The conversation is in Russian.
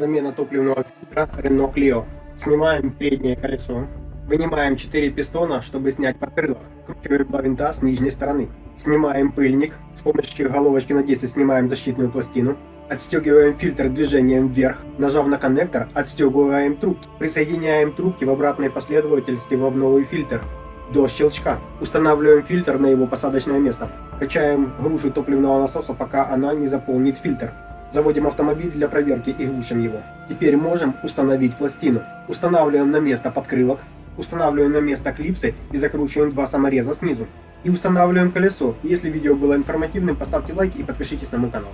Замена топливного фильтра Renault Clio. Снимаем переднее колесо. Вынимаем 4 пистона, чтобы снять подкрылок. Кручиваем два винта с нижней стороны. Снимаем пыльник. С помощью головочки на 10 снимаем защитную пластину. Отстегиваем фильтр движением вверх. Нажав на коннектор, отстегиваем трубки. Присоединяем трубки в обратной последовательности в новый фильтр. До щелчка. Устанавливаем фильтр на его посадочное место. Качаем грушу топливного насоса, пока она не заполнит фильтр. Заводим автомобиль для проверки и глушим его. Теперь можем установить пластину. Устанавливаем на место подкрылок. Устанавливаем на место клипсы и закручиваем два самореза снизу. И устанавливаем колесо. Если видео было информативным, поставьте лайк и подпишитесь на мой канал.